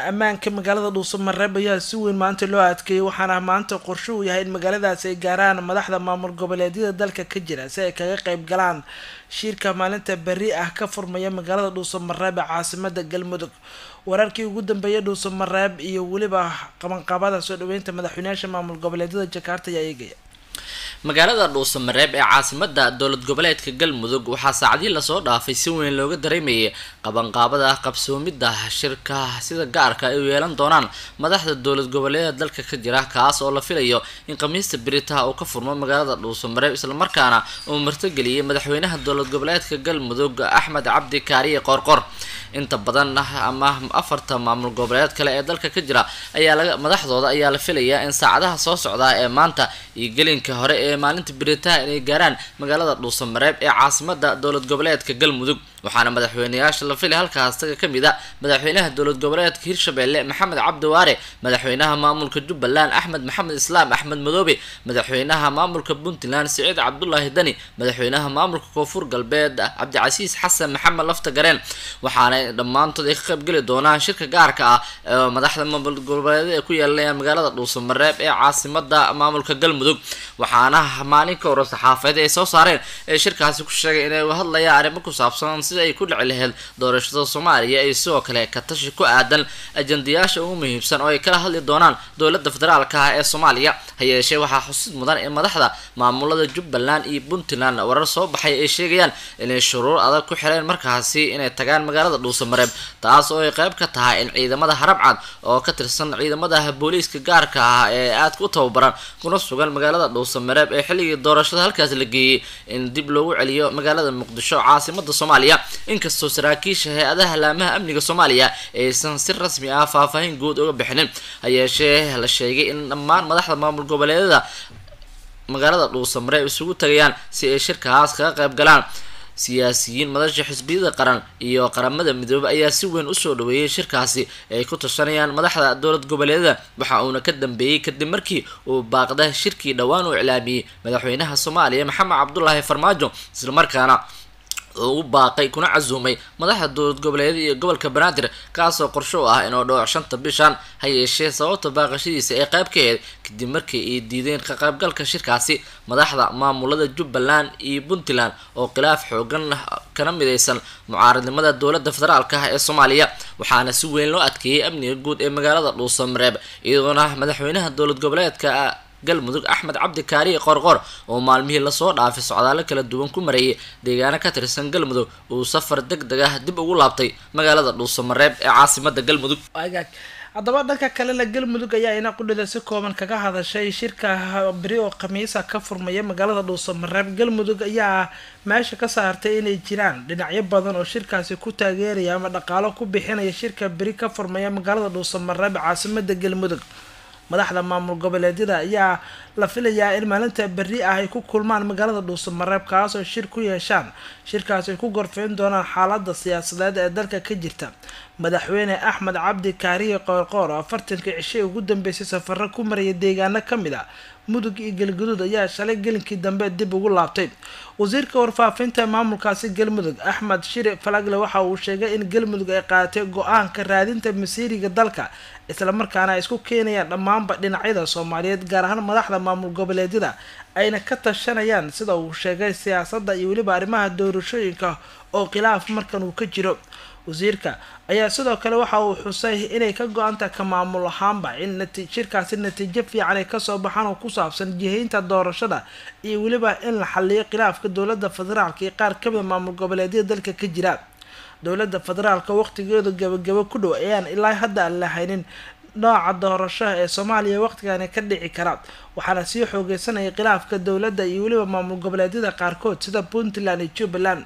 ammaanka magaalada dhuusamareeb ayaa si weyn maanta loo adkeeyay waxaana maanta qorshe uu yahay in magaaladaasi ay gaaraan madaxda maamul goboleedyada dalka ka jira si ay kaga qeyb galaan shiirka maalinta berri ah ka furmaya magaalada dhuusamareeb ee caasimada galmudug. Wararkii ugu dambeeyay dhuusamareeb iyo weliba qabanqaabada soo dhaweynta madaxweynayaasha maamul goboleedyada jakarta ayaa eegaya magaalada dhuusamareeb ee caasimada dowlad goboleedka galmudug waxaa saacadii la soo dhaafay si weyn looga dareemayay qabanqaabada qabsoomida shirka sida gaarka ay u yeelan doonaan madaxda dowlad goboleedyada dalka ka jira kaas oo la filayo in khamiista biritaha uu ka furmo magaalada dhuusamareeb islamarkaana uu martogeliyay madaxweynaha dowlad goboleedka galmudug axmed cabdi kaariye qoorqor inta badan ama afarta maamul goboleed kale ee dalka ka jira ayaa madaxdooda ayaa la filayaa in saacadaha soo socdaa ee maanta iyo gelinka hore ee maalinta biritaha inay gaaraan magaalada dhuusamareeb ee caasimada dowlad goboleedka galmudug waxaana madaxweyneyaasha la filay halkaas taga ka mid a madaxweynaha dowlad goboleedka hirshabelle maxamed cabdi waare madaxweynaha maamulka jubbaland axmed maxamed islaam axmed madoobe madaxweynaha maamulka puntland siciid cabdulaahi dani madaxweynaha maamulka koonfur galbeed cabdicasiis xasan maxamed lafta gareen. Waxaana dhammaantood ay ka qaybgeli doonaan shirka gaarka ah ee madaxda maamul goboleedyada ay ku yeelanayaan magaalada dhuusamareeb ee caasimada maamulka galmudug. Waxaana maalinka hore saxaafadeed ay soo saareen ee shirkaasi ku sheegay inay hadlayaan arrimo ku saabsan sida ay ku dhici lahayd doorashada soomaaliya iyo sidoo kale ka tashi ku aadan ajandayaasha ugu muhiimsan oo ay kala hadli doonaan dowladda federaalka ah ee soomaaliya. Ha yeeshee waxaa xusid mudan in madaxda maamulada jubbaland iyo puntland warar soo baxay ay sheegayaan inay shuruur adag ku xireen markaasi inay tagaan magaalada dhuusamareeb taas oo ay qayb ka tahay in ciidamada harabcad oo ka tirsan ciidamada booliiska gaarka ah ee aadka u tababaran kuna sugan magaalada dhuusamareeb ee xilligii doorashada halkaas la geeyey in dib loogu celiyo magaalada muqdisho caasimada soomaaliya inkastoo saraakiisha hay'adaha laamaha amniga soomaaliya aysan si rasmi ah faahfaahin guud uga bixinin ha yeeshee la sheegay in dhammaan madaxda maamul goboleedyada magaalada dhuusamareeb isugu tagayaan si ay shirkaas kaga qayb galaan. Siyaasiyiin madasha xisbiyada qaran iyo qaramada midoobey ayaa si weyn u soo dhaweeyay shirkaasi ay ku tashanayaan madaxda dowlad goboleedyada. Waxa uuna ka dambeeyey kadib markii uu baaqda shirkii dhowaan uu iclaamiyey madaxweynaha soomaaliya maxamed cabdulaahi farmaajo islamarkaana u baaqay kuna casuumay madaxda dowlad goboleedyada iyo gobolka banaadir kaasoo qorsho u ah inuu dhooc shanta bishan ha yeeshee sababta baaqashadiisa ee qayb ka aheyd kadib markii ay diideen ka qaybgalka shirkaasi madaxda maamulada jubbaland iyo puntland oo khilaaf xoogan kana midaysan mucaaradnimada dowladda federaalka ah ee soomaaliya waxaana si weyn loo adkeeyay amniga guud ee magaalada dhuusamareeb iyadoona madaxweynaha dowlad goboleedka galmudug axmed cabdi kaariye qorqor oo maalmihii la soo dhaafay socdaalo kala duwan ku marayay deegaano ka tirsan galmudug uu safar deg deg ah dib ugu laabtay magaalada dhuusamareeb ee caasimada galmudug haddaba dhanka kalena galmudug ayaa ina qudhida si kooban kaga hadashay shirka beri oo khamiisa ka furmaya magaalada dhuusamareeb galmudug ayaa meesha ka saartay inay jiraan dhinacyo badan oo shirkaasi ku taageeraya ama dhaqaalo ku bixinaya shirka beri ka furmaya magaalada dhuusamareeb caasimada galmudug madaxda maamul goboleedyada ayaa la filayaa in maalinta berri ah ay ku kulmaan magaalada dhuusamareeb kaasoo shir ku yeeshaan. Shirkaas ay ku gorfeyn doonaan xaalada siyaasadeed ee dalka ka jirta. Madaxweyne axmed cabdi kaariye qoorqoor oo afartankii cishay ugu dambeysay safaro ku maraya deegaano ka mid a mudug iyo galguduud ayaa shalay gelinkii dambe dib ugu laabtay. Wasiirka warfaafinta maamulkaasi galmudug axmed shiri falagle waxa uu sheegay in galmudug ay qaadatay go'aanka raadinta masiiriga dalka islamarkaana ay isku keenayaan dhammaanba dhinacyada soomaaliyeed gaar ahaan madaxda maamul goboleedyada ayna ka tashanayaan sida uu sheegay siyaasadda iyo weliba arrimaha doorashooyinka oo khilaaf markan uu ka jiro wasiirka. Ayaa sidoo kale waxa uu xusay inay ka go-antaha ka maamul ahaanba in shirkaasi natiijo fiican ay ka soo baxaan oo ku saabsan jihaynta doorashada iyo weliba in la xaliyo khilaafka dowladda federaalka iyo qaar kamida maamul goboleedyada dalka ka jira. Dowladda federaalka waqtigeedu gabagabo ku dhow ayaan ilaa hadda aan lahaynin nooca doorashaha ee soomaaliya waqtigani ka dhici kara. Waxaana sii xoogeysanaya khilaafka dowladda iyo weliba maamul goboleedyada qaarkood sida puntland iyo jubbaland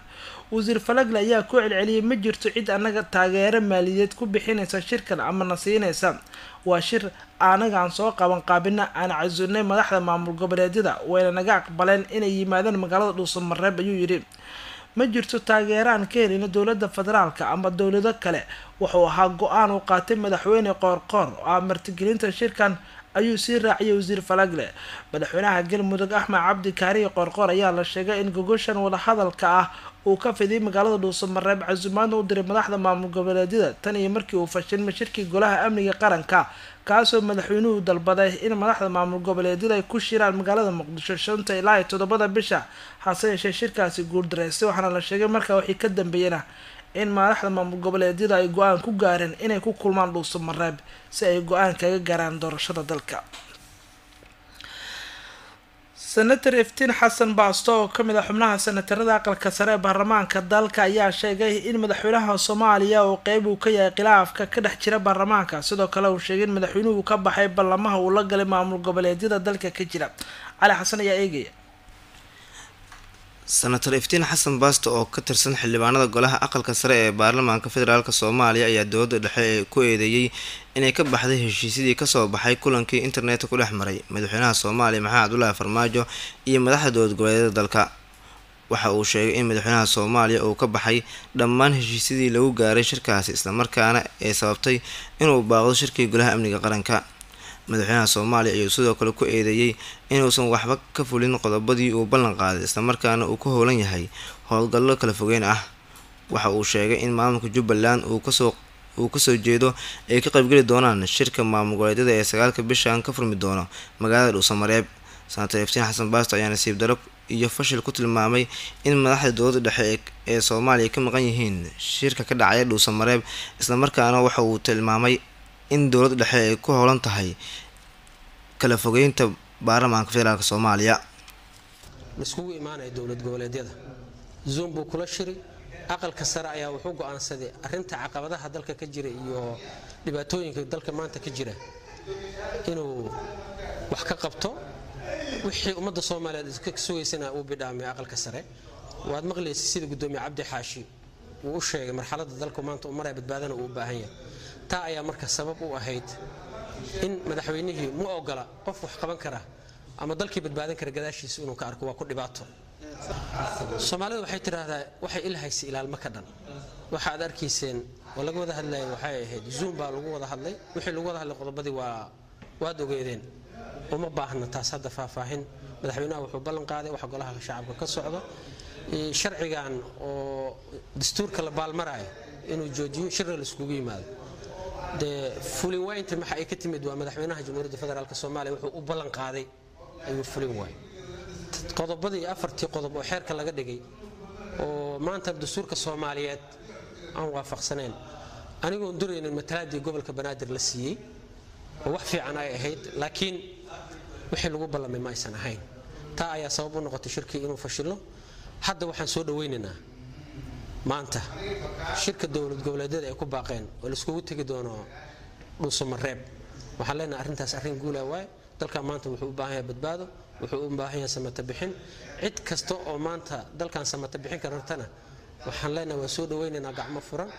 wasiir falagle ayaa ku celceliyay ma jirto cid annaga taageero maaliyadeed ku bixinaysa shirkan amana siinaysa. Waa shir anagaan soo qaban qaabina aan casunay madaxda maamul goboleedyada. Wayna naga aqbaleen inay yimaadaan magaalada dhuusamareeb ayuu yidhi ma jirto taageero aan ka helina dowladda federaalka ama dowlado kale. Wuxuu ahaa go'aan uu qaatay madaxweyne qoorqoor oo ah martigelinta shirkan ayuu sii raaciyay wasiir falagle madaxweynaha galmudug axmed cabdi kaariye qoorqoor ayaa la sheegay in gogoshan wadahadalka ah uu ka fidiyay magaalada dhuusamareeb casuumaadna u diray madaxda maamul goboleedyada. Tan iyo markii uu fashilmay shirkii golaha amniga qaranka kaasoo madaxweynuhu dalbaday in madaxda maamul goboleedyada ay ku shiraan magaalada muqdisho shanta ilaa iyo toddobada bisha hase yeeshee shirkaasi guuldareystay waxaana la sheegay markaa wixii ka dambeeyana in madaxda maamul goboleedyada ay go'aan ku gaareen inay ku kulmaan dhuusamareeb si ay go'aan kaga gaaraan doorashada dalka. Senator iftiin xasan baasto oo ka mid ah xubnaha senatarada aqalka sare ee baarlamaanka dalka ayaa sheegay in madaxweynaha soomaaliya uu qeyb uu ka yahay khilaafka ka dhex jira baarlamaanka. Sidoo kale uu sheegay in madaxweynuhu ka baxay ballamaha uu la galay maamul goboleedyada dalka ka jira. Cali xasan ayaa eegaya senator iftiin xasan baasto oo ka tirsan xildhibaanada golaha aqalka sare ee baarlamaanka federaalk soomaaliya ayaa dowladda dhexe ee ku eedeeyey inay ka baxday heshiisyadii ka soo baxay kulankii internetka ku dhex maray madaxweynaha soomaaliya maxamed cabdulaahi farmaajo iyo madaxda dowlad goboleedyada dalka. Waxa uu sheegay in madaxweynaha soomaaliya uu ka baxay dhammaan heshiisyadii lagu gaaray shirkaasi islamarkaana ee sababtay inuu baaqdo shirkii golaha amniga qaranka madaxweynaha soomaaliya ayuu sidoo kale ku eedeeyey inuusan waxba ka fulin qodobadii uu ballan qaaday islamarkaana uu ku howlan yahay howlgallo kala fogeyn ah. Waxa uu sheegay in maamulka jubbaland uu ka soo jeedo ay ka qaybgeli doonaan shirka maamul goboleedyada ee sagaalka bishan ka furmi doono magaalada dhuusamareeb senator iftiin xasan baasto ayaa nasiib darab iyo fashil ku tilmaamay in madaxda dowladda dhexe ee soomaaliya ka maqan yihiin shirka ka dhacaya dhuusamareeb islamarkaana waxa uu tilmaamay in dowladda dhexe ay ku howlan tahay kala fogeynta baarlamaanka federaalk soomaaliya. Laiskugu imaanaya dowlad goboleedyada. Zoom buu kula shiri. Aqalka sare ayaa wuxuu go'aansaday arinta caqabadaha dalka ka jira iyo dhibaatooyinka dalka maanta ka jira inuu wax ka qabto. Wixii ummadda soomaaliyeed sugaysana uu bidhaamay aqalka sare. Waad maqlaysa sida gudoomiye cabdi xaashi uu u sheegay marxaladda dalku maanta uu maraya badbaadana uu u baahan yahay taa ayaa marka sabab u ahayd in madaxweynihii mu ogola qof wax qaban kara ama dalkii badbaadan kara gadaashiisa inuu ka arko waa ku dhibaato. Soomaalidu waxay tidhaahdaa waxay ilhaysa ilaalmo ka dhan. Waxa aad arkayseen oo laga wada hadlaya waxay ahayd zoom baa lagu wada hadlay. Wixii lagu wada hadlay qodobadii waa waad ogeedeen. Uma baahna taas hadda faahfaahin. Madaxweynaha wuxuu ballan qaaday waxa golaha shacabka ka socdo. Sharcigan oo dastuurka la baalmaraayo inuu joojiyo shirna laiskugu yimaado dee fulin waynta maxa ay ka timid waa madaxweynaha jamhuuriyadda federaalk soomaaliya wuxuu u ballan qaaday ayuu fulin waay. Qodobadii afartii qodob oo xeerka laga dhigay oo maanta dastuurka soomaaliyeed aan waafaqsanayn anigoon duraynin matalaadii gobolka banaadir la siiyey? Oo wax fiican ay ahayd laakiin wixii lagu ballamay ma aysan ahayn. Taa ayaa sabab u noqotay shirkii inuu fashilo hadda waxaan soo dhawaynaynaa maanta shirka dowlad goboleedyada ay ku baaqeen oo laiskugu tegi doono dhuusamareeb waxaan leenahay arrintaas arrin guula waaye dalkan maanta wuxuu u baahan yahay badbaado wuxuu u baahan yahay samata bixin. Cid kasta oo maanta dalkan samata bixin karartana waxaan leenahay waa soo dhawaynaynaa gacmo furan.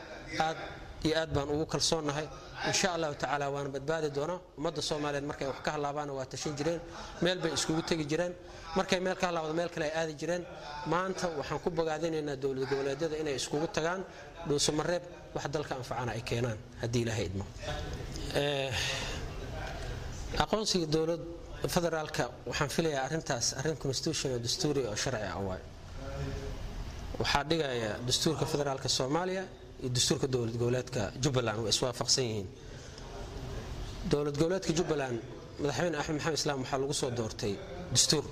Aad iyo aad baan ugu kalsoonnahay insha allahu tacaala waana badbaadi doonaa. Ummadda soomaaliyeed markay wax ka halaabaana waa tashan jireen meel bay iskugu tegi jireen. Markay meel ka halaabdo meel kale ay aadi jireen. Maanta waxaan ku bogaadinaynaa dowlad goboleedyada inay iskugu tagaan. Dhuusamareeb wax dalka anfacana ay keenaan. Haddii ilaahay idmo. Aqoonsiga dowlad federaalka waxaan filayaa arrintaas arrin constitution oo dastuuri oo sharci ah waay. Waxaa dhigaya dastuurka federaalka soomaaliya dastuurka dowlad goboleedka jubbaland way iswaafaqsan yihiin. Dowlad goboleedka jubbaland madaxweyne axmed maxamed islaam waxaa lagu soo doortay dastuur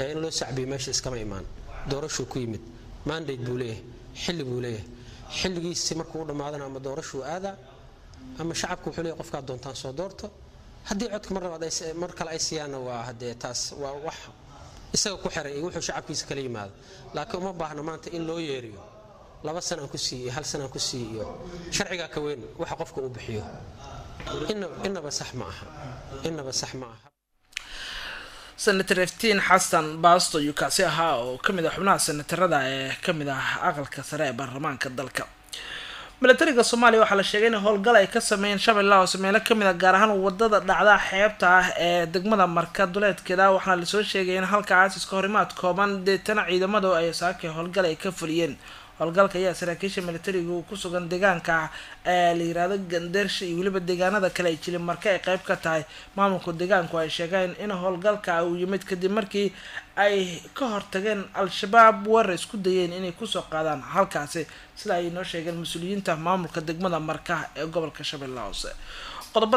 ee in loo sacbiyo meesha iskama imaan. Doorashuu ku yimid mandate buu leeyahay xilli buu leeyahay. Xilligiisi markuu u dhammaadana ama doorashuu aadaa ama shacabku wuxuu leeyahay qofkaad doontaan soo doorto. Haddii codka mar labaad mar kale ay siiyaanna waa hadee taas waa wax isaga ku xiran iyo wuxuu shacabkiisa kala yimaado. Laakiin uma baahna maanta in loo yeeriyo laba sanaan ku siiy hal sanaan ku siiy iyo sharcigaa ka weyn waxa qofka uu bixiyo. Inaba sax ma aha. Inaba sax ma aha. Senator eftiin xasan baasto yuu kaasi ahaa oo ka mid ah xubnaha senatarada ee ka mid ah aqalka sare ee baarlamaanka dalka. Milatariga soomaaliya waxaa la sheegay in howlgal ay ka sameeyeen shabeellaha hoose meelo ka mid a gaar ahaan waddada dhacda xeebta ah ee degmada marka duleedkeeda waxaana la soo sheegay in halkaas iska horimaad kooban deetana ciidamadu ay saakay howlgal ay ka fuliyeen howlgalka ayaa saraakiisha militariga ku sugan deegaanka ee la yiraahdo gandersha iyo weliba deegaanada kale ay jili marka ay qeyb ka tahay. Maamulka deegaanku ay sheegeen in howlgalka uu yimid kadib markii ay ka hortageen al-shabaab weerar isku dayeen inay ku soo qaadaan. Halkaasi sida ay noo sheegeen mas'uuliyiinta maamulka degmada marka ee gobolka shabeelle hoose